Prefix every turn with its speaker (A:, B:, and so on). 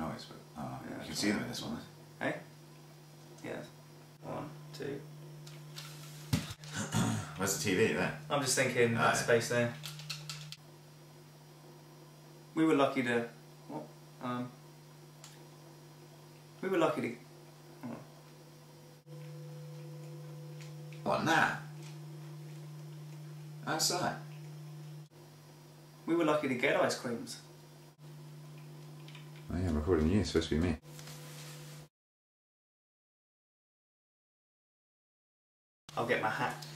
A: noise, but uh,
B: Yeah,
A: you can see them in this one.
B: Hey? Yes. One, two.
A: Where's the TV there?
B: I'm just thinking that
A: yeah.
B: space there. We were lucky to. What? Um. We were lucky to. oh,
A: What now? Outside.
B: We were lucky to get ice creams.
A: Recording you. It's supposed to be me.
B: I'll get my hat.